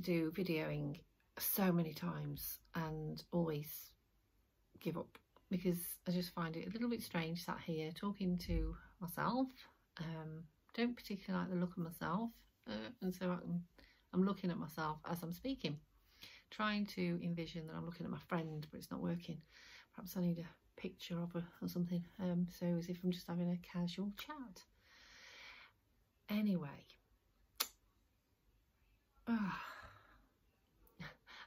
Do videoing so many times and always give up because I just find it a little bit strange sat here talking to myself. Um, don't particularly like the look of myself uh, and so I'm, I'm looking at myself as I'm speaking trying to envision that I'm looking at my friend but it's not working. Perhaps I need a picture of her or something um, so as if I'm just having a casual chat. Anyway. Oh,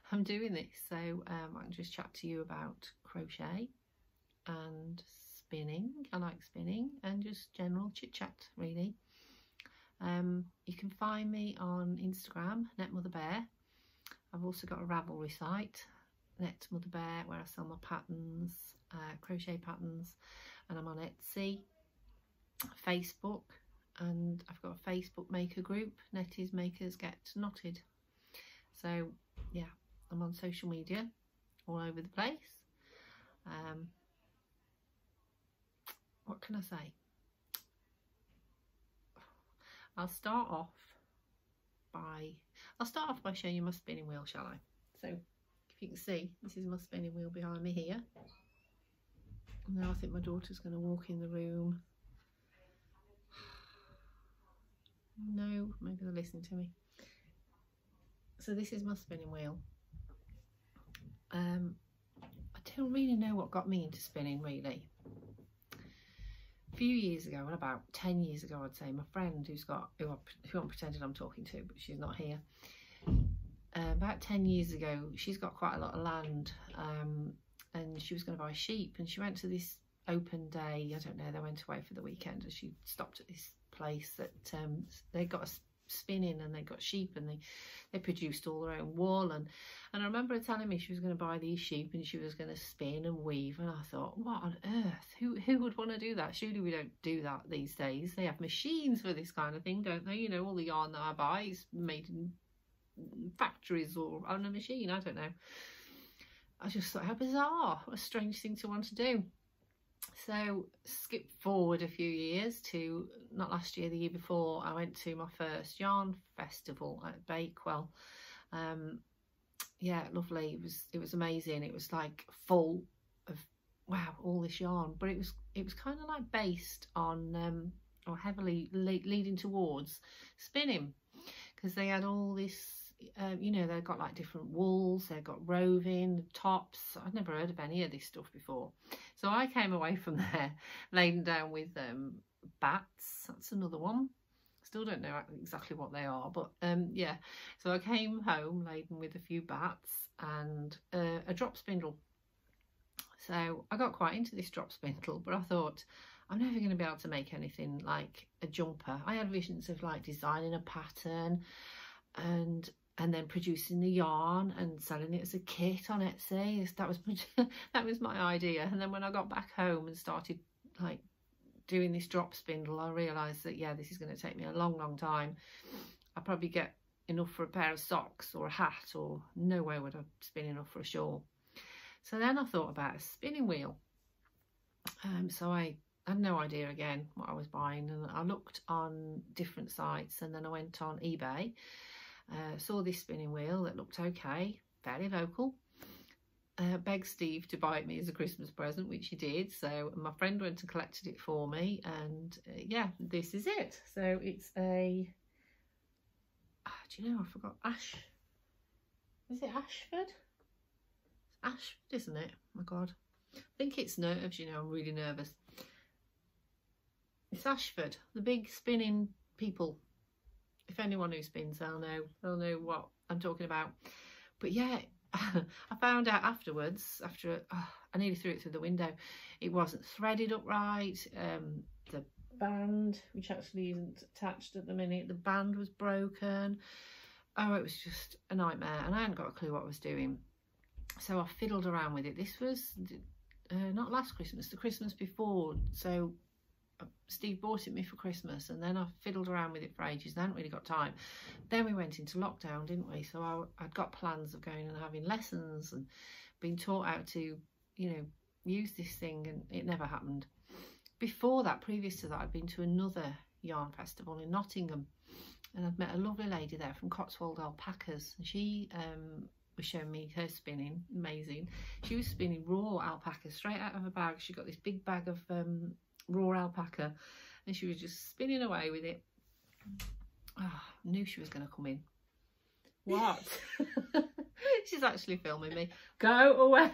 I'm doing this so um, I can just chat to you about crochet and spinning. I like spinning and just general chit chat really. Um, you can find me on Instagram netmotherbear. I've also got a Ravelry site Net Mother Bear where I sell my patterns uh, crochet patterns and I'm on Etsy Facebook and I've got a Facebook maker group Netties Makers Get Knotted. So yeah I'm on social media all over the place. Um, what can I say? I'll start off by I'll start off by showing you my spinning wheel shall I? So if you can see this is my spinning wheel behind me here. Now I think my daughter's going to walk in the room. No maybe they're listening to me. So this is my spinning wheel um, I don't really know what got me into spinning really. A few years ago and about 10 years ago I'd say my friend who's got who, I, who I'm pretending I'm talking to but she's not here. Uh, about 10 years ago she's got quite a lot of land um, and she was going to buy sheep and she went to this open day I don't know they went away for the weekend and she stopped at this place that um, they got a spinning and they got sheep and they they produced all their own wool. And and I remember her telling me she was going to buy these sheep and she was going to spin and weave. And I thought what on earth? Who who would want to do that? Surely we don't do that these days. They have machines for this kind of thing don't they? You know all the yarn that I buy is made in factories or on a machine I don't know. I just thought how bizarre. A strange thing to want to do so skip forward a few years to not last year the year before I went to my first yarn festival at Bakewell. Um yeah lovely. It was it was amazing. It was like full of wow all this yarn. But it was it was kind of like based on um or heavily le leading towards spinning because they had all this uh, you know, they've got like different wools, they've got roving, tops. I'd never heard of any of this stuff before. So I came away from there laden down with um, bats. That's another one. Still don't know exactly what they are, but um, yeah. So I came home laden with a few bats and uh, a drop spindle. So I got quite into this drop spindle, but I thought, I'm never going to be able to make anything like a jumper. I had visions of like designing a pattern and and then producing the yarn and selling it as a kit on Etsy. That was that was my idea. And then when I got back home and started like doing this drop spindle, I realised that yeah, this is going to take me a long, long time. I probably get enough for a pair of socks or a hat, or no way would I spin enough for a shawl. So then I thought about a spinning wheel. Um, so I had no idea again what I was buying, and I looked on different sites, and then I went on eBay uh, saw this spinning wheel that looked okay, fairly local. Uh, begged Steve to buy it me as a Christmas present, which he did. So my friend went and collected it for me, and uh, yeah, this is it. So it's a, oh, do you know, I forgot, Ash, is it Ashford? Ashford, isn't it? My God. I think it's nerves, you know, I'm really nervous. It's Ashford, the big spinning people if anyone who spins they'll know they'll know what I'm talking about. But yeah I found out afterwards after oh, I nearly threw it through the window it wasn't threaded up right um, the band which actually isn't attached at the minute the band was broken. Oh it was just a nightmare and I hadn't got a clue what I was doing. So I fiddled around with it. This was uh, not last Christmas the Christmas before. So Steve bought it me for Christmas and then I fiddled around with it for ages I hadn't really got time. Then we went into lockdown, didn't we? So I, I'd got plans of going and having lessons and being taught how to, you know, use this thing and it never happened. Before that, previous to that, I'd been to another yarn festival in Nottingham and I've met a lovely lady there from Cotswold Alpacas and she um, was showing me her spinning, amazing. She was spinning raw alpaca straight out of a bag. She got this big bag of um, raw alpaca and she was just spinning away with it. Oh, knew she was going to come in. What? She's actually filming me. Go away.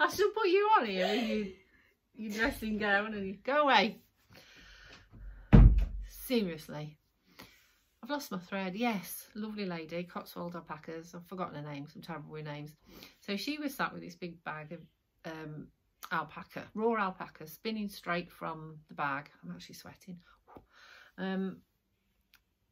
I should put you on here with you, your dressing gown and you go away. Seriously. I've lost my thread. Yes, lovely lady, Cotswold alpacas. I've forgotten her name, some terrible with names. So she was sat with this big bag of um, alpaca, raw alpaca, spinning straight from the bag. I'm actually sweating. Um,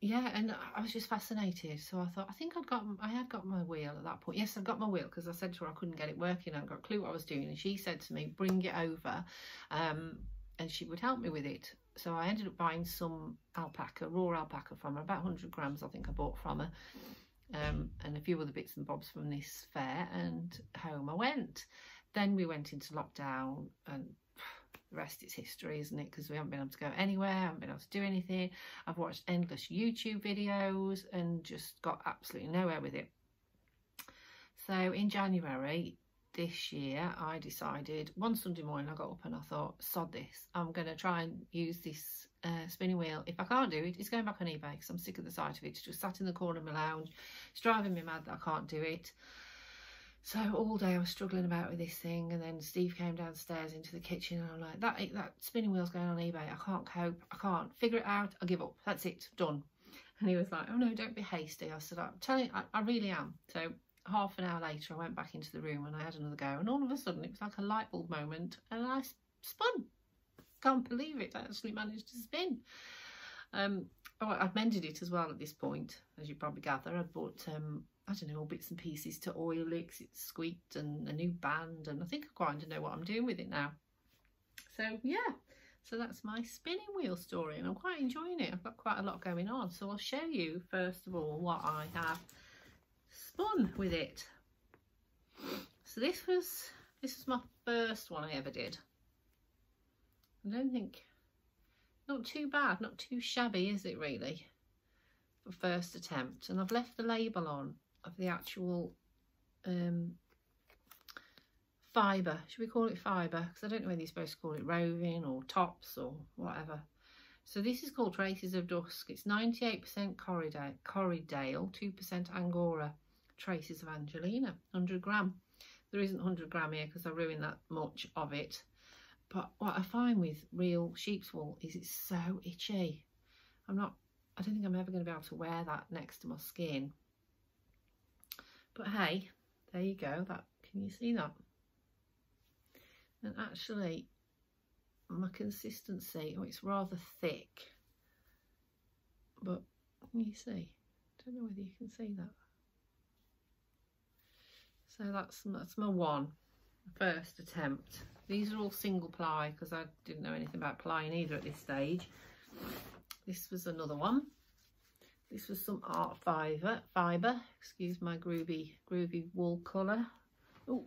yeah, and I was just fascinated. So I thought, I think I'd got, I had got my wheel at that point. Yes, I've got my wheel because I said to her I couldn't get it working. I have got a clue what I was doing. And she said to me, bring it over um, and she would help me with it. So I ended up buying some alpaca, raw alpaca from her, about 100 grams I think I bought from her. Um, and a few other bits and bobs from this fair and home I went. Then we went into lockdown and the rest is history, isn't it? Because we haven't been able to go anywhere, haven't been able to do anything. I've watched endless YouTube videos and just got absolutely nowhere with it. So in January this year, I decided one Sunday morning I got up and I thought, sod this, I'm going to try and use this uh, spinning wheel. If I can't do it, it's going back on eBay because I'm sick of the sight of it. It's just sat in the corner of my lounge. It's driving me mad that I can't do it. So all day I was struggling about with this thing and then Steve came downstairs into the kitchen and I'm like, that, that spinning wheel's going on eBay. I can't cope. I can't figure it out. I give up. That's it. Done. And he was like, oh no, don't be hasty. I said, I'm telling you, I, I really am. So half an hour later, I went back into the room and I had another go. And all of a sudden, it was like a light bulb moment and I spun. Can't believe it. I actually managed to spin. Um, oh, I've mended it as well at this point, as you probably gather. I bought um, I don't know, bits and pieces to oil it it squeaked and a new band and I think I kind of know what I'm doing with it now. So yeah, so that's my spinning wheel story and I'm quite enjoying it. I've got quite a lot going on. So I'll show you first of all what I have spun with it. So this was, this was my first one I ever did. I don't think, not too bad, not too shabby is it really? For first attempt and I've left the label on of the actual um, fibre. Should we call it fibre? Because I don't know whether you're supposed to call it roving or tops or whatever. So this is called Traces of Dusk. It's 98% Corriedale, Corriedale 2% Angora, Traces of Angelina, 100 gram. There isn't 100 gram here because I ruined that much of it. But what I find with real sheep's wool is it's so itchy. I'm not, I don't think I'm ever going to be able to wear that next to my skin. But hey, there you go. That Can you see that? And actually, my consistency, oh, it's rather thick. But can you see? I don't know whether you can see that. So that's, that's my one, first attempt. These are all single ply because I didn't know anything about plying either at this stage. This was another one. This was some art fibre, fibre, excuse my groovy, groovy wool colour. Oh,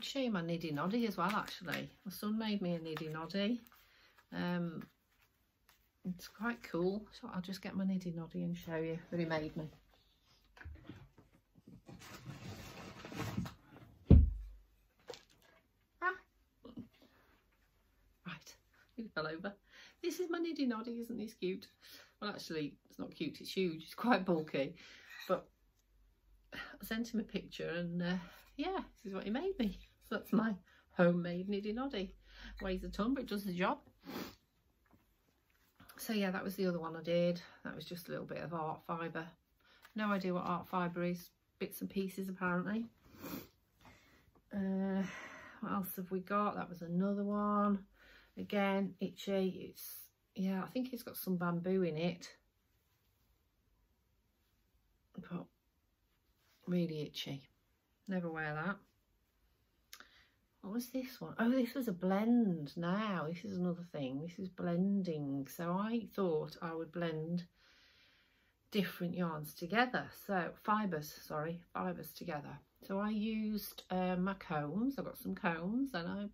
show you my niddy noddy as well actually. My son made me a niddy noddy. Um, it's quite cool. So I'll just get my niddy noddy and show you that he made me. Fell over. This is my niddy noddy, isn't this cute? Well, actually, it's not cute, it's huge, it's quite bulky. But I sent him a picture and uh, yeah, this is what he made me. So that's my homemade niddy noddy. Weighs a ton, but it does the job. So yeah, that was the other one I did. That was just a little bit of art fibre. No idea what art fibre is. Bits and pieces, apparently. Uh, what else have we got? That was another one again itchy it's yeah I think it's got some bamboo in it but really itchy never wear that what was this one? Oh, this was a blend now. This is another thing. This is blending. So I thought I would blend different yarns together. So fibres, sorry, fibres together. So I used uh, my combs. I got some combs and I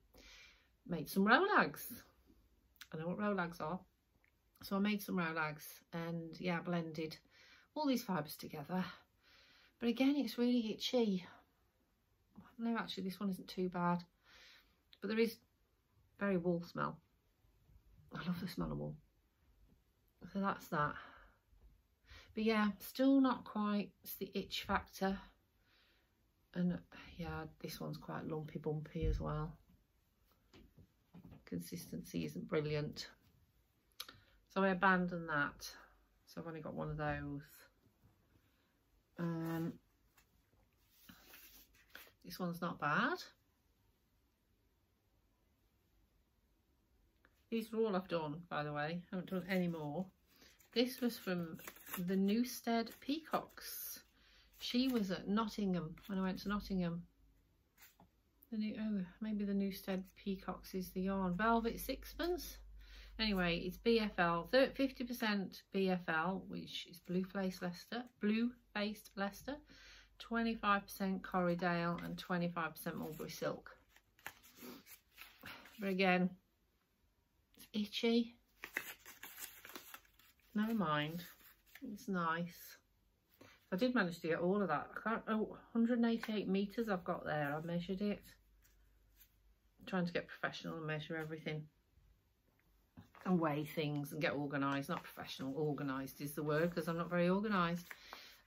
made some Rolags I know what Rolags are. So I made some Rolags and yeah, blended all these fibres together. But again, it's really itchy. No, actually, this one isn't too bad. But there is very wool smell. I love the smell of wool. So that's that. But yeah, still not quite, it's the itch factor. And yeah, this one's quite lumpy bumpy as well. Consistency isn't brilliant. So I abandoned that. So I've only got one of those. Um, this one's not bad. These are all I've done, by the way. I haven't done any more. This was from the Newstead Peacocks. She was at Nottingham when I went to Nottingham. The new, oh, maybe the Newstead Peacocks is the yarn. Velvet Sixpence. Anyway, it's BFL, 50% BFL, which is blue faced Leicester, blue faced Leicester, 25% Corriedale and 25% Mulberry Silk. But again, it's itchy. Never mind. It's nice. I did manage to get all of that. I can't, oh, 188 metres I've got there. I measured it. Trying to get professional and measure everything and weigh things and get organised. Not professional, organised is the word because I'm not very organised.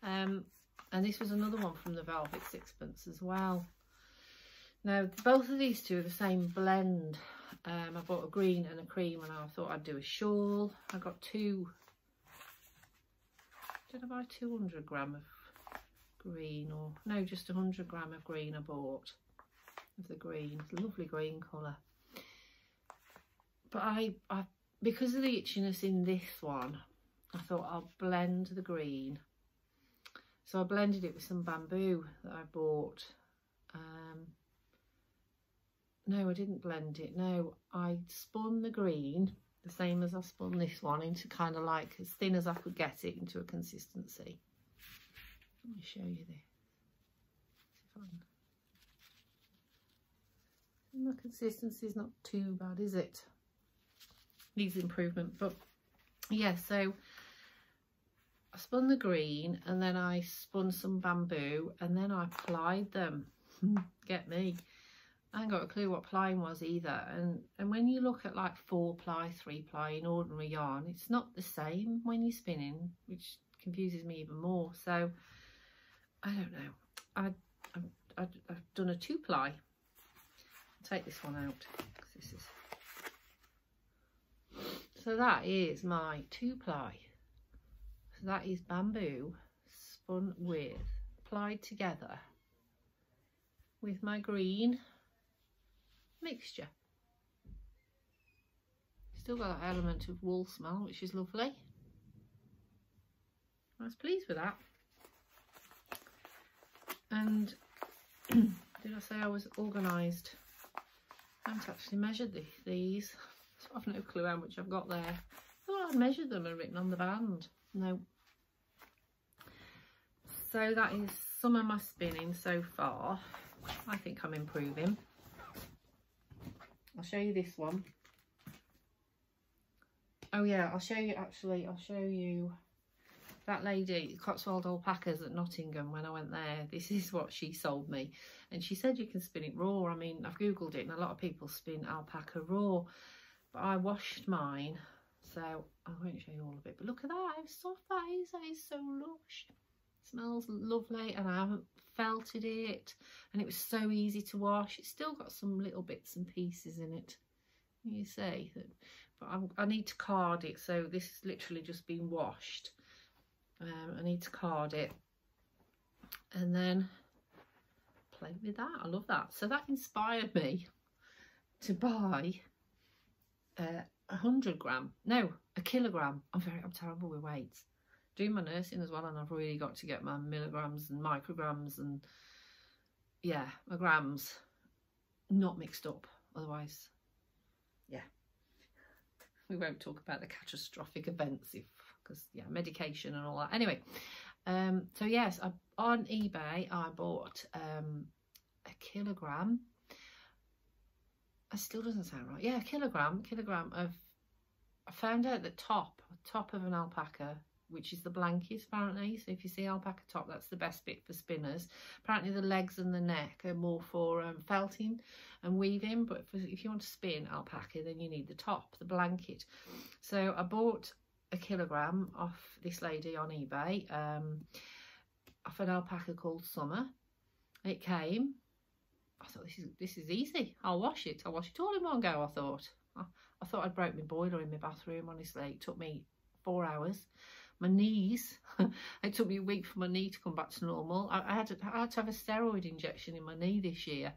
Um, and this was another one from the Velvet Sixpence as well. Now, both of these two are the same blend. Um, I bought a green and a cream and I thought I'd do a shawl. I got two, did I buy 200 gram of green or, no, just 100 gram of green I bought of the green. lovely green colour. But I, I because of the itchiness in this one, I thought I'll blend the green. So I blended it with some bamboo that I bought. Um, no, I didn't blend it. No, I spun the green, the same as I spun this one, into kind of like as thin as I could get it into a consistency. Let me show you this. The consistency is not too bad, is it? needs improvement but yeah so I spun the green and then I spun some bamboo and then I plied them. Get me. I ain't got a clue what plying was either. And and when you look at like four ply three ply in ordinary yarn it's not the same when you're spinning which confuses me even more. So I don't know. I I've, I've done a two ply take this one out this is so that is my two ply. So that is bamboo spun with, plied together with my green mixture. Still got that element of wool smell, which is lovely. I was pleased with that. And did I say I was organised? I haven't actually measured the, these. So I've no clue how much I've got there. Oh, I've measured them and written on the band. No. So that is some of my spinning so far. I think I'm improving. I'll show you this one. Oh yeah, I'll show you actually, I'll show you that lady, Cotswold Alpacas at Nottingham, when I went there, this is what she sold me. And she said you can spin it raw. I mean, I've Googled it and a lot of people spin alpaca raw. But I washed mine, so I won't show you all of it. But look at that, how soft that is. That is so lush. Smells lovely and I haven't felted it. And it was so easy to wash. It's still got some little bits and pieces in it. You see, but I'm, i need to card it. So this has literally just been washed. Um, I need to card it. And then play with that. I love that. So that inspired me to buy uh, a hundred gram, no, a kilogram. I'm very, I'm terrible with weights. Doing my nursing as well, and I've really got to get my milligrams and micrograms and yeah, my grams not mixed up. Otherwise, yeah, we won't talk about the catastrophic events if because yeah, medication and all that. Anyway, um, so yes, I, on eBay I bought um a kilogram it still doesn't sound right. Yeah, a kilogram, kilogram of I found out the top, top of an alpaca, which is the blanket apparently. So if you see alpaca top, that's the best bit for spinners. Apparently the legs and the neck are more for um, felting and weaving. But for, if you want to spin alpaca, then you need the top, the blanket. So I bought a kilogram off this lady on eBay, um, off an alpaca called Summer. It came. I thought this is this is easy. I'll wash it. I'll wash it all in one go. I thought. I, I thought I'd broke my boiler in my bathroom. Honestly, it took me four hours. My knees. it took me a week for my knee to come back to normal. I, I had to, I had to have a steroid injection in my knee this year.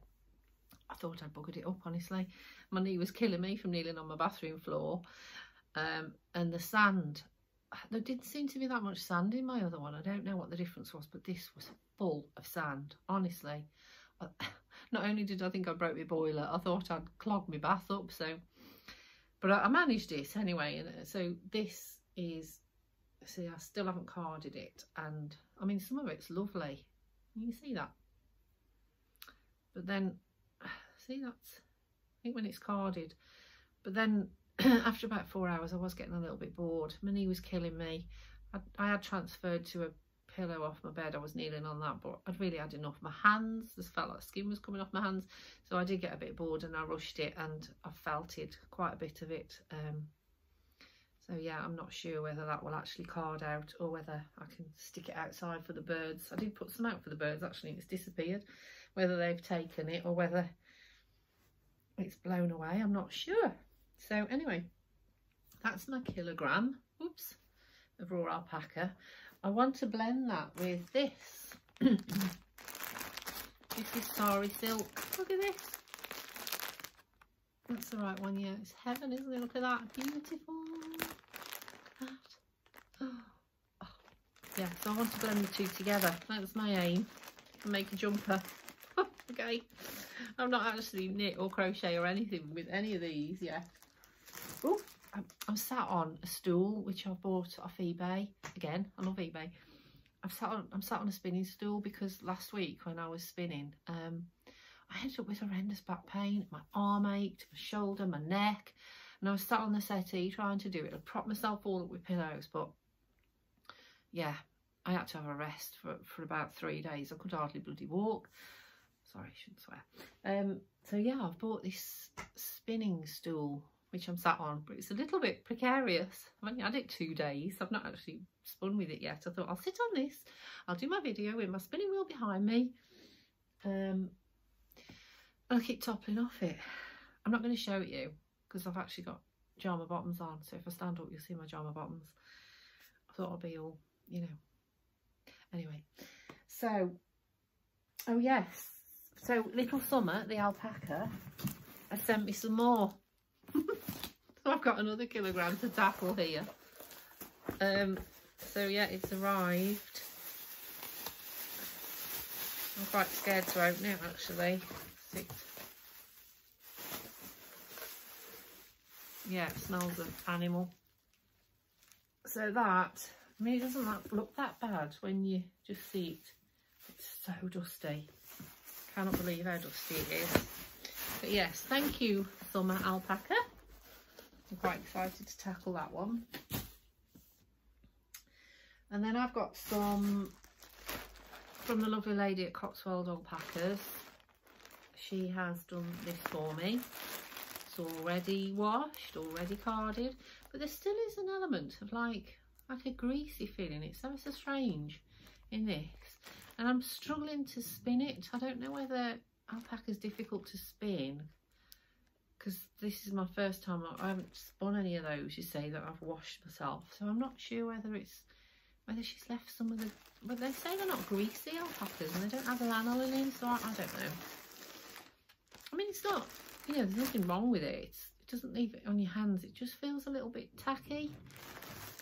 I thought I'd buggered it up. Honestly, my knee was killing me from kneeling on my bathroom floor. Um, and the sand there didn't seem to be that much sand in my other one. I don't know what the difference was, but this was full of sand, honestly. Not only did I think I broke my boiler, I thought I'd clogged my bath up, so... But I, managed it anyway, and uh, so this is... See, I still haven't carded it, and, I mean, some of it's lovely. You see that? But then, see, that's... I think when it's carded, but then after about four hours, I was getting a little bit bored. My knee was killing me. I, I had transferred to a pillow off my bed. I was kneeling on that, but I'd really had enough. My hands, this felt like skin was coming off my hands. So I did get a bit bored and I rushed it and I felt it, quite a bit of it. Um, so yeah, I'm not sure whether that will actually card out or whether I can stick it outside for the birds. I did put some out for the birds actually, it's disappeared. Whether they've taken it or whether it's blown away, I'm not sure. So anyway, that's my kilogram, oops, of raw alpaca. I want to blend that with this. this is Sari Silk. Look at this. That's the right one, yeah. It's heaven, isn't it? Look at that. Beautiful. That. Oh. Yeah, so I want to blend the two together. That's my aim. Make a jumper. okay. I'm not actually knit or crochet or anything with any of these yet. I'm, I'm sat on a stool which I bought off eBay. Again, I love eBay. I'm sat on I'm sat on a spinning stool because last week when I was spinning, um, I ended up with horrendous back pain. My arm ached, my shoulder, my neck, and I was sat on the settee trying to do it. I propped myself all up with pillows, but yeah, I had to have a rest for, for about three days. I could hardly bloody walk. Sorry, I shouldn't swear. Um, so yeah, I've bought this spinning stool which I'm sat on, but it's a little bit precarious. I've only had it two days. I've not actually spun with it yet. I thought I'll sit on this. I'll do my video with my spinning wheel behind me. Um, I'll keep toppling off it. I'm not going to show it you because I've actually got jama bottoms on. So if I stand up, you'll see my jama bottoms. I thought I'll be all, you know. Anyway, so, oh yes. So Little Summer, the alpaca, has sent me some more so I've got another kilogram to tackle here. Um, so yeah, it's arrived. I'm quite scared to open it actually. Yeah, it smells of animal. So that, I mean, doesn't that look that bad when you just see it. It's so dusty. Cannot believe how dusty it is. But yes, thank you, Summer Alpaca. I'm quite excited to tackle that one. And then I've got some from the lovely lady at Cotswold Alpacas. She has done this for me. It's already washed, already carded, but there still is an element of like like a greasy feeling. It's so, so strange in this. And I'm struggling to spin it. I don't know whether alpaca is difficult to spin because this is my first time I haven't spun any of those you say that I've washed myself. So I'm not sure whether it's whether she's left some of the but they say they're not greasy alpacas and they don't have lanolin in so I, I don't know. I mean it's not you know there's nothing wrong with it. It doesn't leave it on your hands. It just feels a little bit tacky.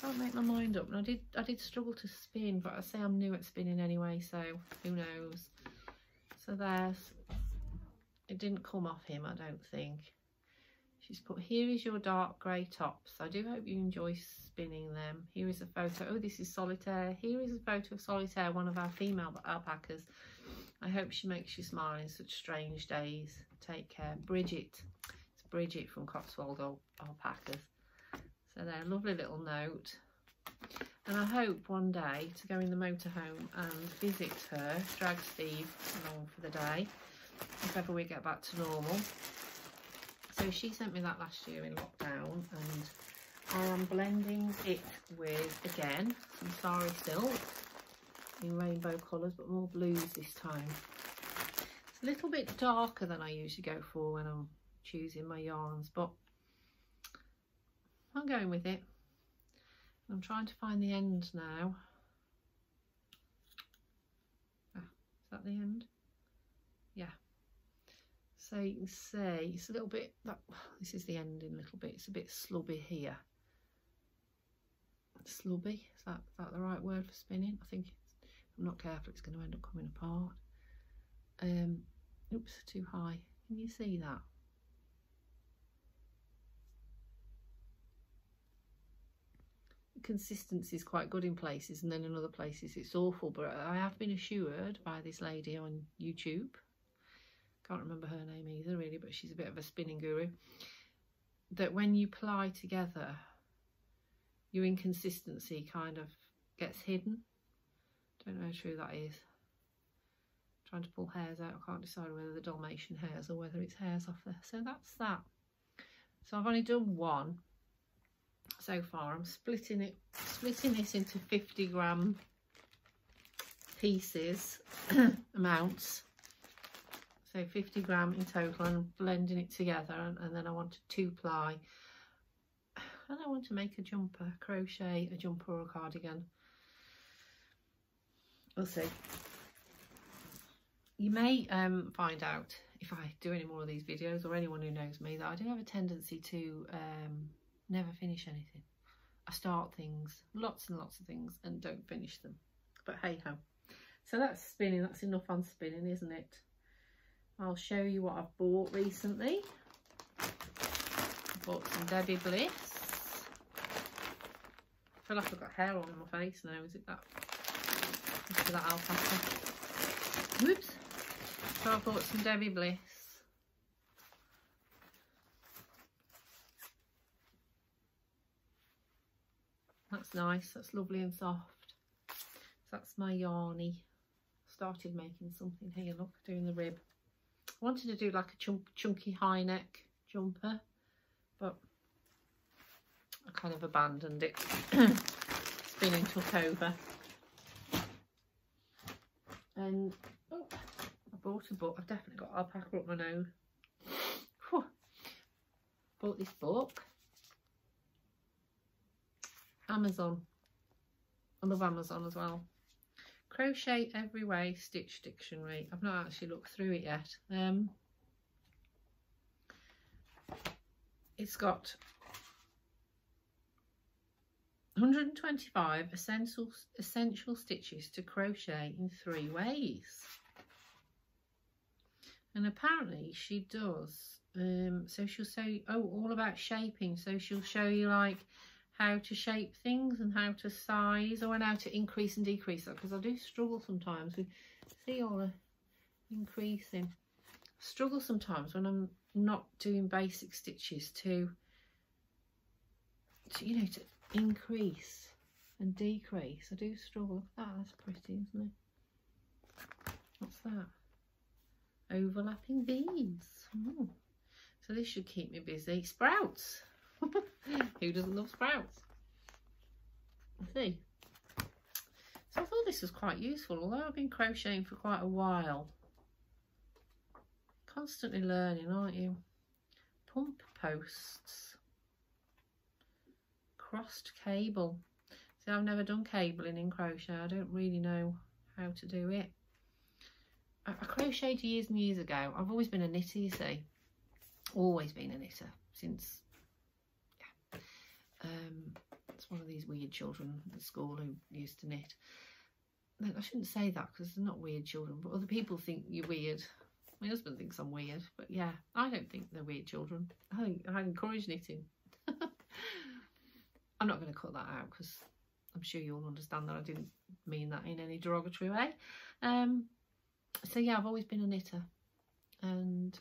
Can't make my mind up. And I did I did struggle to spin but I say I'm new at spinning anyway so who knows? So there's it didn't come off him I don't think She's put, here is your dark grey tops. I do hope you enjoy spinning them. Here is a photo. Oh, this is Solitaire. Here is a photo of Solitaire, one of our female alpacas. I hope she makes you smile in such strange days. Take care. Bridget. It's Bridget from Cotswold Alpacas. So they're a lovely little note. And I hope one day to go in the motorhome and visit her, drag Steve along for the day, if ever we get back to normal. So she sent me that last year in lockdown and I am blending it with, again, some Sari Silk in rainbow colours, but more blues this time. It's a little bit darker than I usually go for when I'm choosing my yarns, but I'm going with it. I'm trying to find the end now. Ah, is that the end? So you can see it's a little bit, that, this is the ending a little bit, it's a bit slubby here. Slubby, is that, is that the right word for spinning? I think I'm not careful it's going to end up coming apart. Um, oops, too high. Can you see that? consistency is quite good in places and then in other places it's awful but I have been assured by this lady on YouTube can't remember her name either really but she's a bit of a spinning guru that when you ply together your inconsistency kind of gets hidden don't know how true that is trying to pull hairs out I can't decide whether the Dalmatian hairs or whether it's hairs off there so that's that so I've only done one so far. I'm splitting it, splitting this into 50 gram pieces, amounts. So 50 gram in total and blending it together and, and then I want to two ply. And I want to make a jumper, crochet a jumper or a cardigan. We'll see. You may um, find out if I do any more of these videos or anyone who knows me that I do have a tendency to um, never finish anything. I start things, lots and lots of things, and don't finish them. But hey ho. So that's spinning, that's enough on spinning, isn't it? I'll show you what I've bought recently. I bought some Debbie Bliss. I feel like I've got hair on my face now, is it that? that alpaca. Whoops. So I bought some Debbie Bliss. That's nice. That's lovely and soft. So that's my yarny. Started making something here. Look, doing the rib. Wanted to do like a chunk, chunky high neck jumper, but I kind of abandoned it. Spinning took over. And oh, I bought a book. I've definitely got alpaca up my nose. Bought this book Amazon. I love Amazon as well. Crochet Every Way Stitch Dictionary. I've not actually looked through it yet. Um, it's got 125 essential, essential stitches to crochet in three ways. And apparently she does, um, so she'll say, oh, all about shaping. So she'll show you like how to shape things and how to size or how to increase and decrease that because I do struggle sometimes with see all the increasing. Struggle sometimes when I'm not doing basic stitches to, to you know to increase and decrease. I do struggle at that's pretty isn't it? What's that? Overlapping beads. Ooh. so this should keep me busy. Sprouts Who doesn't love sprouts? See. So I thought this was quite useful, although I've been crocheting for quite a while. Constantly learning, aren't you? Pump posts. Crossed cable. See, I've never done cabling in crochet. I don't really know how to do it. I, I crocheted years and years ago. I've always been a knitter, you see. Always been a knitter since um, it's one of these weird children at school who used to knit. I shouldn't say that because they're not weird children, but other people think you're weird. My husband thinks I'm weird, but yeah, I don't think they're weird children. I I encourage knitting. I'm not going to cut that out because I'm sure you'll understand that I didn't mean that in any derogatory way. Um, so yeah, I've always been a knitter and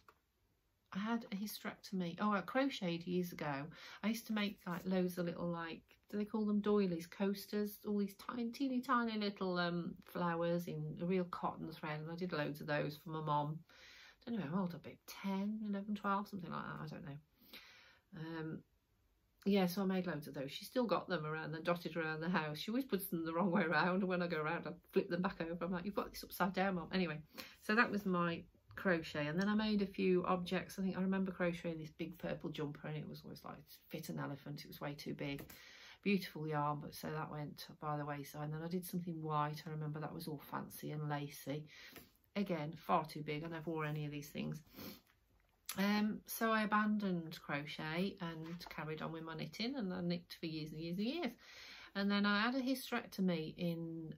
I had a hysterectomy. Oh, I crocheted years ago. I used to make like loads of little like do they call them doilies, coasters, all these tiny, teeny, tiny little um, flowers in a real cotton thread. And I did loads of those for my mom. I don't know how old I'd be, 10, 11, 12, something like that. I don't know. Um, yeah, so I made loads of those. She still got them around and dotted around the house. She always puts them the wrong way around. And when I go around, I flip them back over. I'm like, you've got this upside down, Mom. Anyway, so that was my crochet. And then I made a few objects. I think I remember crocheting this big purple jumper and it was always like, fit an elephant. It was way too big beautiful yarn but so that went by the wayside and then I did something white I remember that was all fancy and lacy again far too big I never wore any of these things um, so I abandoned crochet and carried on with my knitting and I knit for years and years and years and then I had a hysterectomy in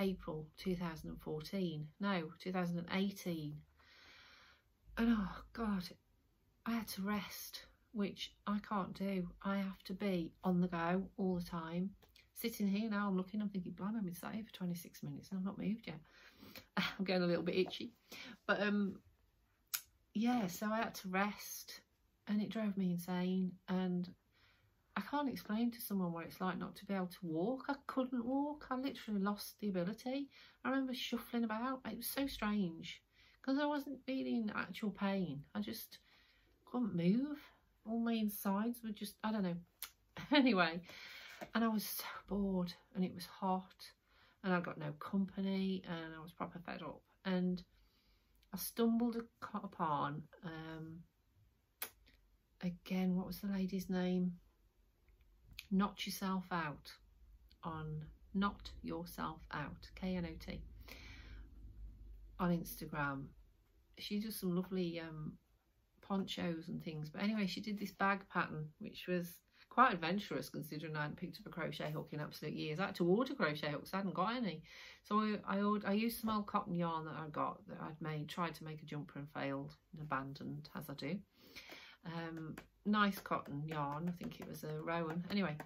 April 2014 no 2018 and oh god I had to rest which I can't do. I have to be on the go all the time. Sitting here now, I'm looking, I'm thinking, blimey, I've been sat here for 26 minutes and I've not moved yet. I'm getting a little bit itchy. But um, yeah, so I had to rest and it drove me insane. And I can't explain to someone what it's like not to be able to walk. I couldn't walk. I literally lost the ability. I remember shuffling about. It was so strange because I wasn't feeling actual pain. I just couldn't move all my insides were just, I don't know. anyway, and I was so bored and it was hot and I got no company and I was proper fed up. And I stumbled upon, um, again, what was the lady's name? Knot Yourself Out on Knot Yourself Out, K-N-O-T, on Instagram. She does some lovely um, ponchos and things. But anyway, she did this bag pattern, which was quite adventurous considering I hadn't picked up a crochet hook in absolute years. I had to order crochet hooks, I hadn't got any. So I, I, ordered, I used some old cotton yarn that I got that I'd made, tried to make a jumper and failed and abandoned, as I do. Um, nice cotton yarn, I think it was a Rowan. Anyway,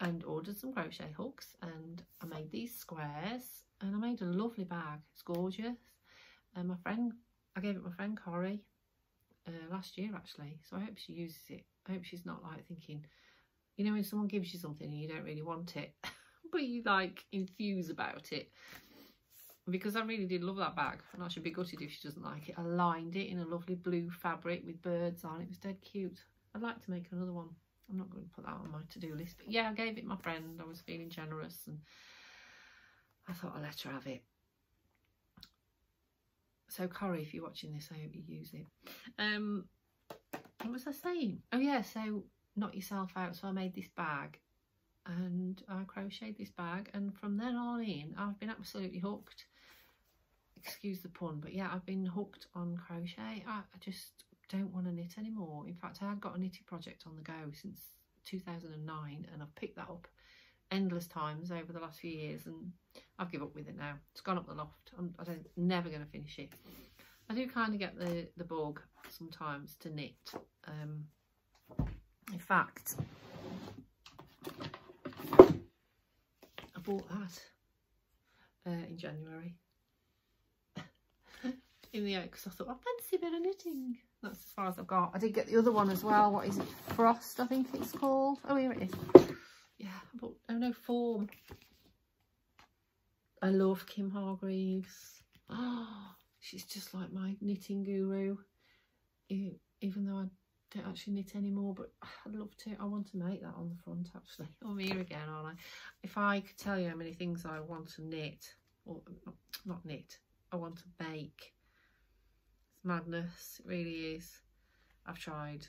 and ordered some crochet hooks and I made these squares and I made a lovely bag. It's gorgeous. And my friend, I gave it my friend Corrie uh, last year actually so I hope she uses it I hope she's not like thinking you know when someone gives you something and you don't really want it but you like infuse about it because I really did love that bag and I should be gutted if she doesn't like it I lined it in a lovely blue fabric with birds on it was dead cute I'd like to make another one I'm not going to put that on my to-do list but yeah I gave it my friend I was feeling generous and I thought I'd let her have it so Corrie, if you're watching this, I hope you use it. Um, what was I saying? Oh yeah, so knot yourself out. So I made this bag and I crocheted this bag and from then on in, I've been absolutely hooked. Excuse the pun, but yeah, I've been hooked on crochet. I, I just don't want to knit anymore. In fact, I had got a knitting project on the go since 2009 and I've picked that up endless times over the last few years and I've given up with it now. It's gone up the loft. I'm I don't, never going to finish it. I do kind of get the, the bug sometimes to knit. Um, in fact, I bought that uh, in January. in the because I thought, I fancy a bit of knitting. That's as far as I've got. I did get the other one as well. What is it? Frost, I think it's called. Oh, here it is yeah, but oh no, form. I love Kim Hargreaves. Oh, she's just like my knitting guru. Even though I don't actually knit anymore, but I'd love to. I want to make that on the front actually. I'm here again, aren't I? If I could tell you how many things I want to knit, or mm, not knit, I want to bake. It's madness, it really is. I've tried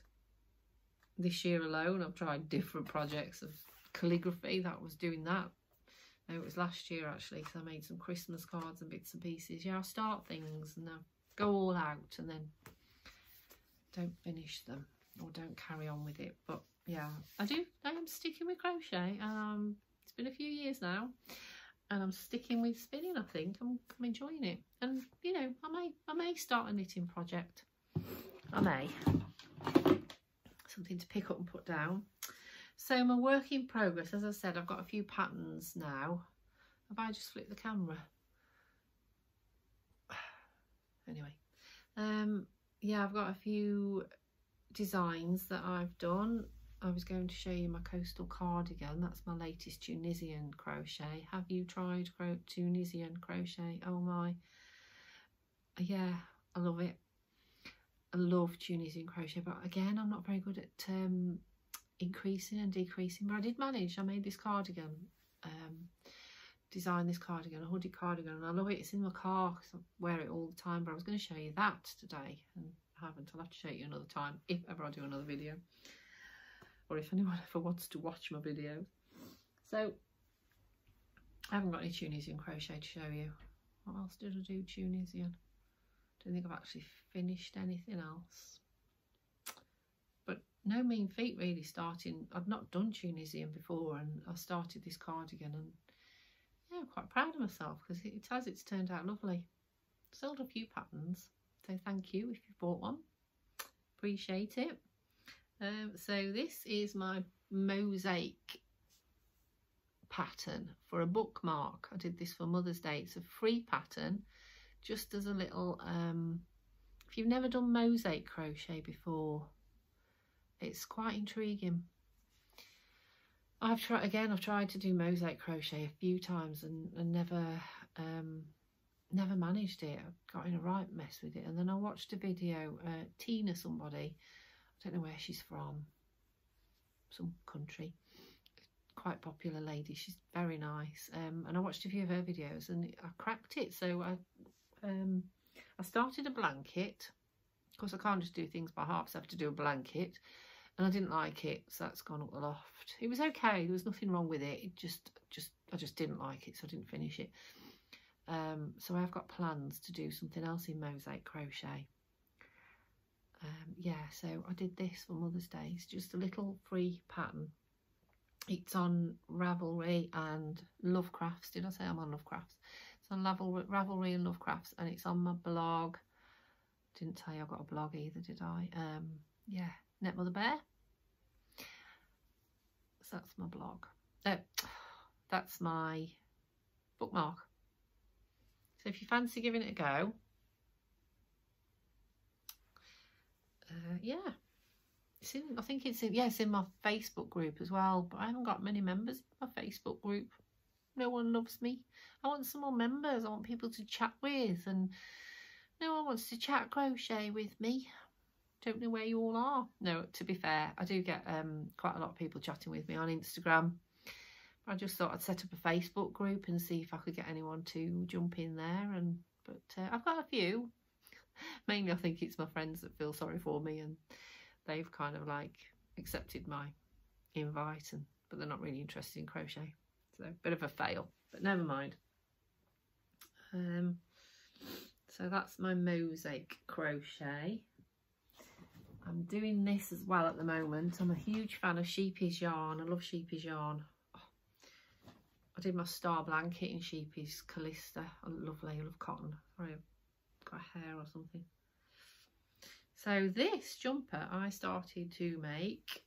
this year alone, I've tried different projects of calligraphy that was doing that it was last year actually because I made some Christmas cards and bits and pieces. Yeah I start things and go all out and then don't finish them or don't carry on with it. But yeah I do I am sticking with crochet. Um it's been a few years now and I'm sticking with spinning I think. I'm, I'm enjoying it. And you know I may I may start a knitting project. I may. Something to pick up and put down so my work in progress, as I said, I've got a few patterns now. Have I just flipped the camera? Anyway, um, yeah, I've got a few designs that I've done. I was going to show you my coastal cardigan. That's my latest Tunisian crochet. Have you tried cro Tunisian crochet? Oh my. Yeah, I love it. I love Tunisian crochet, but again, I'm not very good at um, increasing and decreasing, but I did manage. I made this cardigan, um, designed this cardigan, a hoodie cardigan, and I love it. It's in my car because I wear it all the time, but I was going to show you that today, and I haven't. I'll have to show you another time, if ever I do another video, or if anyone ever wants to watch my videos. So, I haven't got any Tunisian crochet to show you. What else did I do Tunisian? Don't think I've actually finished anything else no mean feat really starting. I've not done Tunisian before and I started this cardigan and yeah, I'm quite proud of myself because it, has, it's turned out lovely. Sold a few patterns, so thank you if you bought one. Appreciate it. Um, so this is my mosaic pattern for a bookmark. I did this for Mother's Day. It's a free pattern, just as a little, um, if you've never done mosaic crochet before, it's quite intriguing. I've tried again. I've tried to do mosaic crochet a few times and, and never, um, never managed it. I got in a right mess with it. And then I watched a video. Uh, Tina, somebody, I don't know where she's from, some country, quite popular lady. She's very nice. Um, and I watched a few of her videos and I cracked it. So I, um, I started a blanket. Of course, I can't just do things by half, so I have to do a blanket and I didn't like it so that's gone up the loft. It was okay there was nothing wrong with it it just just I just didn't like it so I didn't finish it. Um, so I've got plans to do something else in mosaic crochet. Um, yeah so I did this for Mother's Day. It's just a little free pattern. It's on Ravelry and Lovecrafts. Did I say I'm on Lovecrafts? It's on Ravel, Ravelry and Lovecrafts and it's on my blog. Didn't tell you I've got a blog either did I? Um, yeah Nett Mother Bear. So that's my blog. Oh, that's my bookmark. So if you fancy giving it a go, uh, yeah. It's in, I think it's in, yeah, it's in my Facebook group as well, but I haven't got many members in my Facebook group. No one loves me. I want some more members. I want people to chat with and no one wants to chat crochet with me don't know where you all are. No, to be fair, I do get um, quite a lot of people chatting with me on Instagram. I just thought I'd set up a Facebook group and see if I could get anyone to jump in there. And But uh, I've got a few. Mainly I think it's my friends that feel sorry for me and they've kind of like accepted my invite and but they're not really interested in crochet. So a bit of a fail, but never mind. Um, so that's my mosaic crochet. I'm doing this as well at the moment. I'm a huge fan of Sheepjes yarn. I love Sheepjes yarn. Oh, I did my star blanket in Sheepjes Cahlista. I lovely. I love cotton. Sorry, I've got hair or something. So this jumper I started to make,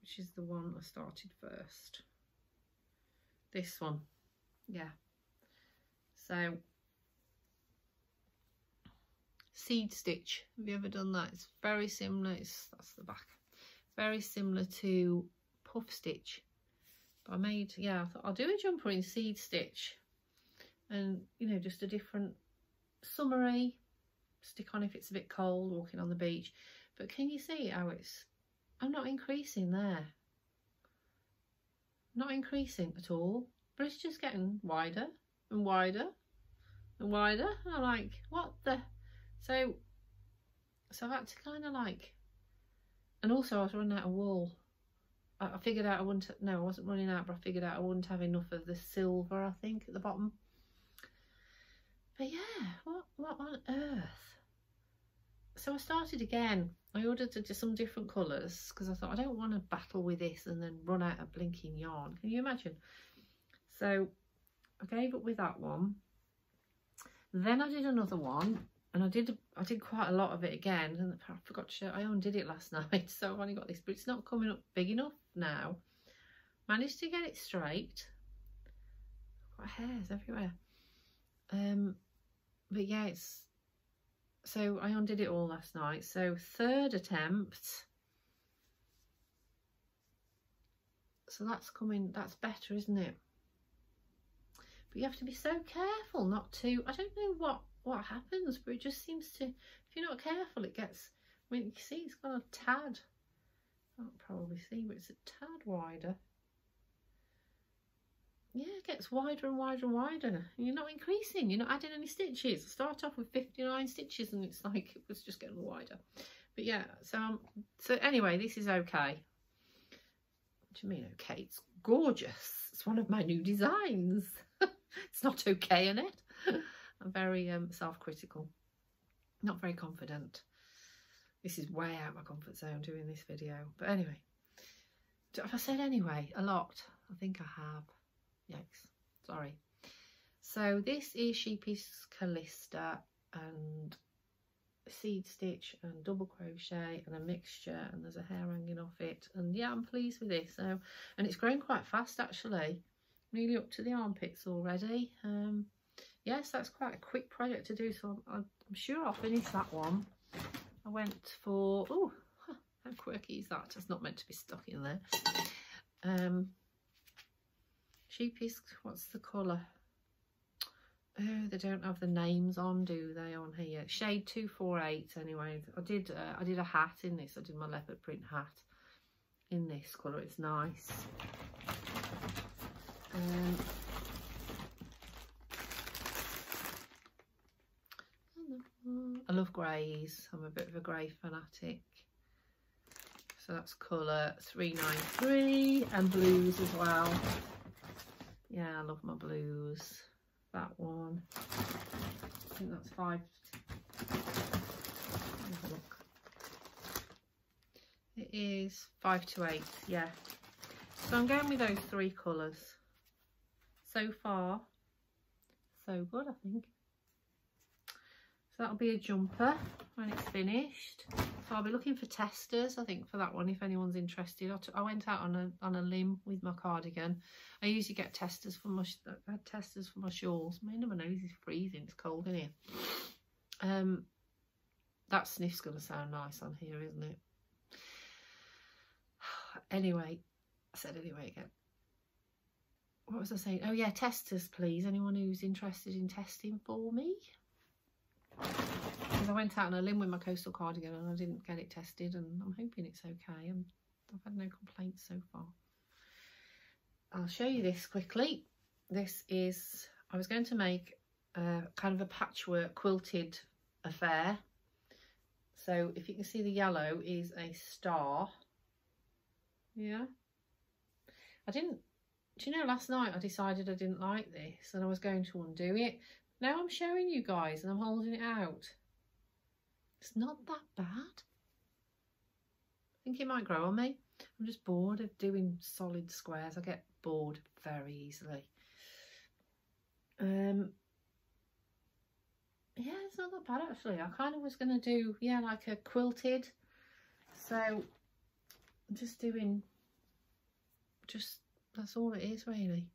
which is the one I started first. This one, yeah. So seed stitch. Have you ever done that? It's very similar it's that's the back. Very similar to puff stitch. But I made yeah I thought I'll do a jumper in seed stitch. And you know just a different summery stick on if it's a bit cold walking on the beach. But can you see how it's I'm not increasing there. Not increasing at all. But it's just getting wider and wider and wider. I'm like what the so, so I had to kind of like, and also I was running out of wool. I, figured out I wouldn't, no, I wasn't running out, but I figured out I wouldn't have enough of the silver, I think, at the bottom. But yeah, what, what on earth? So I started again. I ordered just some different colours because I thought I don't want to battle with this and then run out of blinking yarn. Can you imagine? So I gave up with that one. Then I did another one and I did I did quite a lot of it again and I forgot to show I undid it last night so I've only got this but it's not coming up big enough now managed to get it straight got hairs everywhere um but yeah it's so I undid it all last night. So third attempt. So that's coming, that's better, isn't it? But you have to be so careful not to, I don't know what, what happens, but it just seems to, if you're not careful, it gets, I mean, you see it's got a tad, can't probably see, but it's a tad wider yeah, it gets wider and wider and wider. You're not increasing, you're not adding any stitches. Start off with 59 stitches and it's like it was just getting wider. But yeah, so um, so anyway, this is okay. What do you mean okay? It's gorgeous. It's one of my new designs. it's not okay in it. I'm very um, self-critical, not very confident. This is way out my comfort zone doing this video. But anyway, have I said anyway? A lot. I think I have. Yikes, sorry. So this is Sheepjes Cahlista and seed stitch and double crochet and a mixture and there's a hair hanging off it and yeah I'm pleased with this so and it's growing quite fast actually nearly up to the armpits already um yes that's quite a quick project to do so I'm, I'm sure I'll finish that one I went for oh how quirky is that it's not meant to be stuck in there um Sheepjes, what's the colour? Oh, they don't have the names on, do they, on here? Shade 248, anyway. I did uh, I did a hat in this. I did my leopard print hat in this colour. It's nice. Um, I love greys. I'm a bit of a grey fanatic. So that's colour 393 and blues as well. Yeah, I love my blues. That one. I think that's five. look. It is five to eight, yeah. So I'm going with those three colours. So far, so good, I think. So that'll be a jumper when it's finished. So I'll be looking for testers, I think, for that one, if anyone's interested. I, went out on a on a limb with my cardigan. I usually get testers for my I had testers for my shawls. My, my nose is freezing. It's cold in here. Um, that sniff's going to sound nice on here, isn't it? Anyway, I said anyway again. What was I saying? Oh yeah, testers, please. Anyone who's interested in testing for me? Because I went out on a limb with my coastal cardigan and I didn't get it tested and I'm hoping it's okay and I've had no complaints so far. I'll show you this quickly. This is, I was going to make a, kind of a patchwork quilted affair. So if you can see the yellow is a star. Yeah. I didn't, do you know, last night I decided I didn't like this and I was going to undo it. Now I'm showing you guys and I'm holding it out. It's not that bad. I think it might grow on me. I'm just bored of doing solid squares. I get bored very easily. Um, yeah, it's not that bad actually. I kind of was going to do, yeah, like a quilted. So I'm just doing, just, that's all it is really.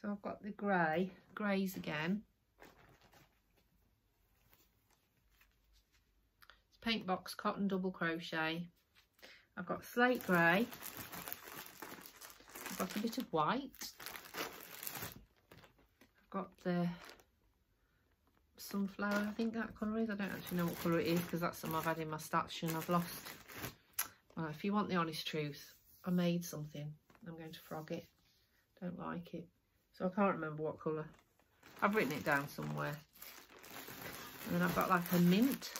So I've got the grey, greys again. Paintbox cotton double crochet. I've got slate grey. I've got a bit of white. I've got the sunflower I think that colour is. I don't actually know what colour it is because that's some I've had in my stash and I've lost. If you want the honest truth I made something. I'm going to frog it. Don't like it so I can't remember what colour I've written it down somewhere and then I've got like a mint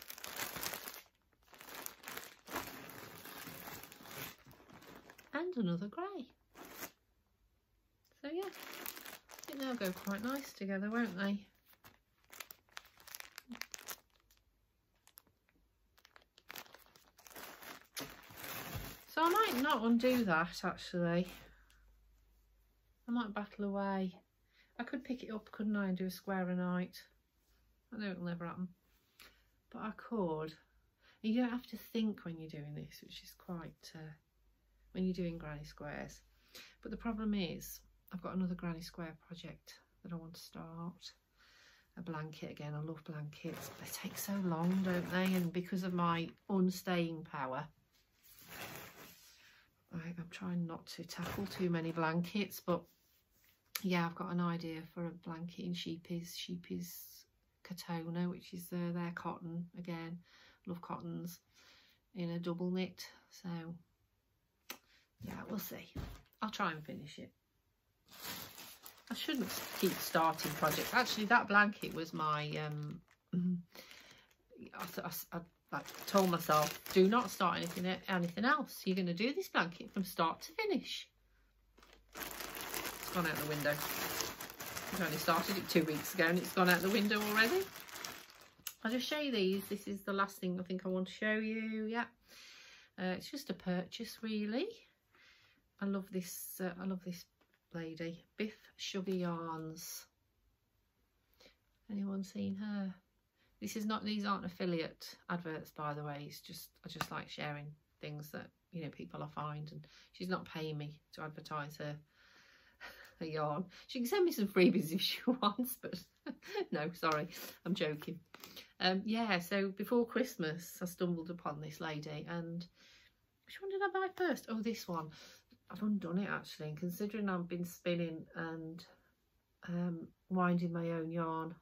and another grey. So yeah, I think they'll go quite nice together, won't they? So I might not undo that actually. I might battle away. I could pick it up, couldn't I, and do a square a night. I know it'll never happen. But I could. You don't have to think when you're doing this, which is quite uh, when you're doing granny squares. But the problem is I've got another granny square project that I want to start. a blanket again. I love blankets. They take so long, don't they? And because of my unstaying power, I, I'm trying not to tackle too many blankets. But yeah, I've got an idea for a blanket in Sheepjes. Sheepjes Catona, which is uh, their cotton again. Love cottons in a double knit. So yeah, we'll see. I'll try and finish it. I shouldn't keep starting projects. Actually, that blanket was my, um, I, I, I told myself, do not start anything anything else. You're going to do this blanket from start to finish. It's gone out the window. I've only started it two weeks ago and it's gone out the window already. I'll just show you these. This is the last thing I think I want to show you. Yeah. Uh, it's just a purchase really. I love this. Uh, I love this lady. Biff Sugar Yarns. Anyone seen her? This is not. These aren't affiliate adverts, by the way. It's just I just like sharing things that you know people I find, and she's not paying me to advertise her her yarn. She can send me some freebies if she wants, but no, sorry, I'm joking. Um, yeah, so before Christmas, I stumbled upon this lady, and which one did I buy first? Oh, this one. I've undone it actually and considering I've been spinning and um, winding my own yarn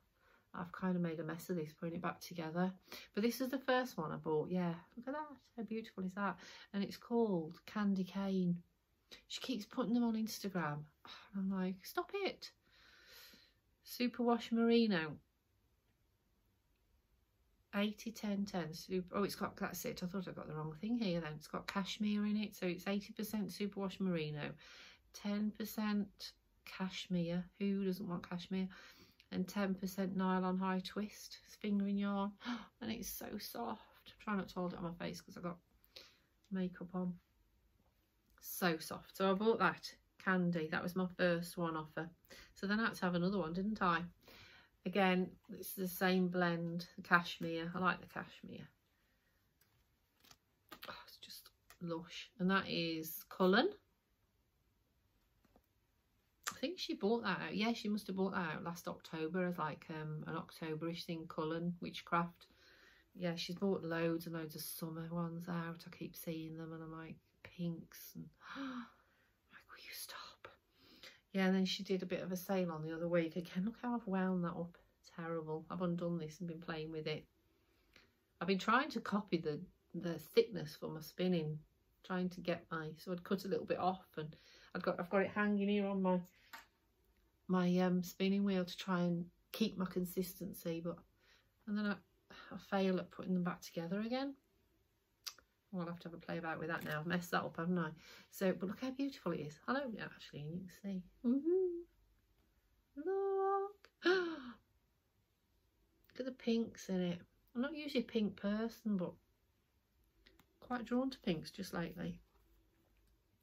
I've kind of made a mess of this putting it back together but this is the first one I bought yeah look at that how beautiful is that and it's called Candy Cane she keeps putting them on Instagram. I'm like stop it. Superwash Merino. 80 10 10 super oh it's got that's it. I thought i got the wrong thing here then. It's got cashmere in it so it's 80 percent superwash merino 10 percent cashmere. Who doesn't want cashmere? And 10 percent nylon high twist. It's fingering yarn. And it's so soft. Try not to hold it on my face because I've got makeup on so soft so i bought that candy that was my first one offer so then i had to have another one didn't i Again, it's the same blend, the cashmere. I like the cashmere. Oh, it's just lush. And that is Cullen. I think she bought that out. Yeah, she must have bought that out last October as like um, an Octoberish thing, Cullen Witchcraft. Yeah, she's bought loads and loads of summer ones out. I keep seeing them and I'm like, pinks. And like, will you stop? Yeah, and then she did a bit of a sale on the other week. Again, look how I've wound that up. Terrible. I've undone this and been playing with it. I've been trying to copy the, the thickness for my spinning. Trying to get my... So I'd cut a little bit off and I've got, I've got it hanging here on my my um, spinning wheel to try and keep my consistency. But And then I, I fail at putting them back together again. I'll have to have a play about with that now. I've messed that up, haven't I? So, but look how beautiful it is. I don't actually, you can see. Look. look at the pinks in it. I'm not usually a pink person, but quite drawn to pinks just lately.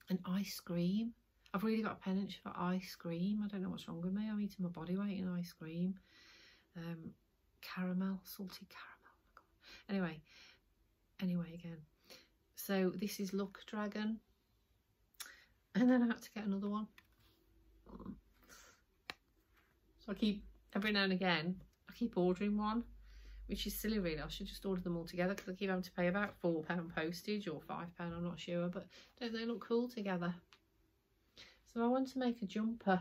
And ice cream. I've really got a penchant for ice cream. I don't know what's wrong with me. I'm eating my body weight in ice cream. Um, caramel, salty caramel. Oh anyway, anyway again so this is Luck Dragon. And then I had to get another one. So I keep every now and again I keep ordering one which is silly really. I should just order them all together because I keep having to pay about four pound postage or five pound I'm not sure but don't they look cool together? So I want to make a jumper.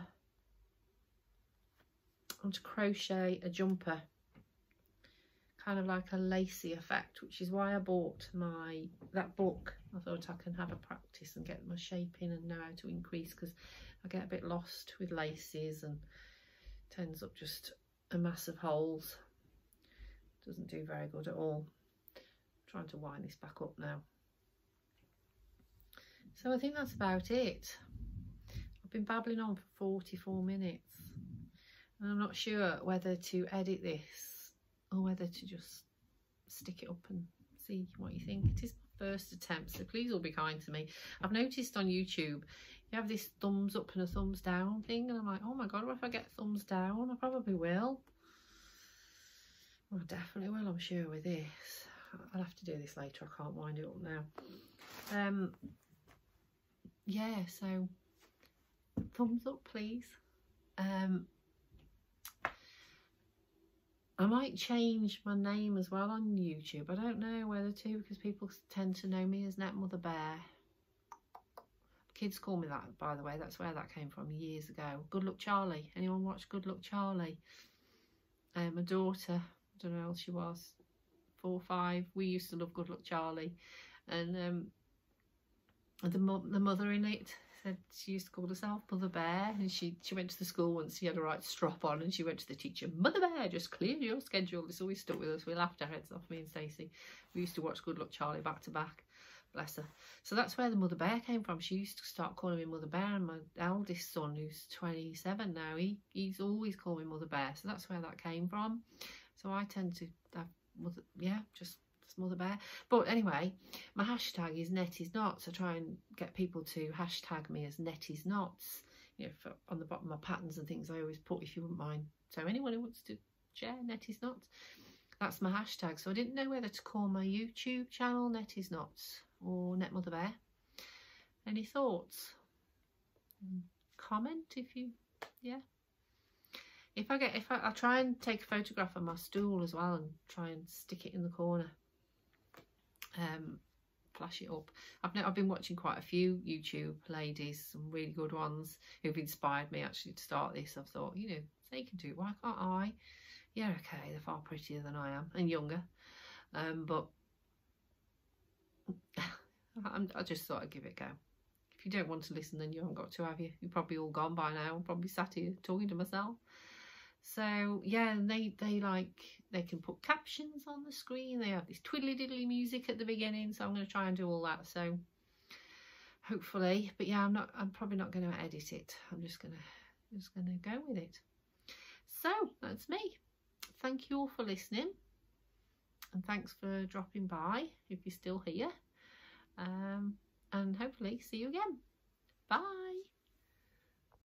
I want to crochet a jumper kind of like a lacy effect which is why I bought my that book. I thought I can have a practice and get my shaping and know how to increase because I get a bit lost with laces and ends up just a mass of holes. Doesn't do very good at all. I'm trying to wind this back up now. So I think that's about it. I've been babbling on for 44 minutes and I'm not sure whether to edit this or whether to just stick it up and see what you think. It is my first attempt, so please all be kind to me. I've noticed on YouTube, you have this thumbs up and a thumbs down thing, and I'm like, oh my god, what if I get thumbs down? I probably will. Well, I definitely will, I'm sure, with this. I'll have to do this later, I can't wind it up now. Um, yeah, so thumbs up, please. Um, I might change my name as well on YouTube. I don't know whether to because people tend to know me as Nett Mother Bear. Kids call me that, by the way. That's where that came from years ago. Good Luck Charlie. Anyone watch Good Luck Charlie? Um, my daughter, I don't know how old she was, four or five. We used to love Good Luck Charlie. And um, the, mo the mother in it said she used to call herself Mother Bear and she she went to the school once she had a right strop on and she went to the teacher Mother Bear just clear your schedule. This always stuck with us. We laughed our heads off me and Stacey. We used to watch Good Luck Charlie back to back. Bless her. So that's where the Mother Bear came from. She used to start calling me Mother Bear and my eldest son who's 27 now he he's always called me Mother Bear. So that's where that came from. So I tend to have mother yeah just Mother Bear. But anyway, my hashtag is Nettie's Knots. I try and get people to hashtag me as Nettie's Knots. You know, for, on the bottom of my patterns and things, I always put if you wouldn't mind. So anyone who wants to share Nettie's Knots, that's my hashtag. So I didn't know whether to call my YouTube channel Nettie's Knots or Nett Mother Bear. Any thoughts? Comment if you, yeah. If I get, if I, I'll try and take a photograph of my stool as well and try and stick it in the corner um, flash it up. I've, I've been watching quite a few YouTube ladies, some really good ones who've inspired me actually to start this. I've thought, you know, they can do it, why can't I? Yeah, okay, they're far prettier than I am and younger. Um, but i just thought I'd give it a go. If you don't want to listen, then you haven't got to, have you? You're probably all gone by now. I'm probably sat here talking to myself. So yeah, they they like they can put captions on the screen. They have this twiddly diddly music at the beginning. So I'm going to try and do all that. So hopefully, but yeah, I'm not. I'm probably not going to edit it. I'm just gonna just gonna go with it. So that's me. Thank you all for listening, and thanks for dropping by if you're still here. Um, and hopefully see you again. Bye.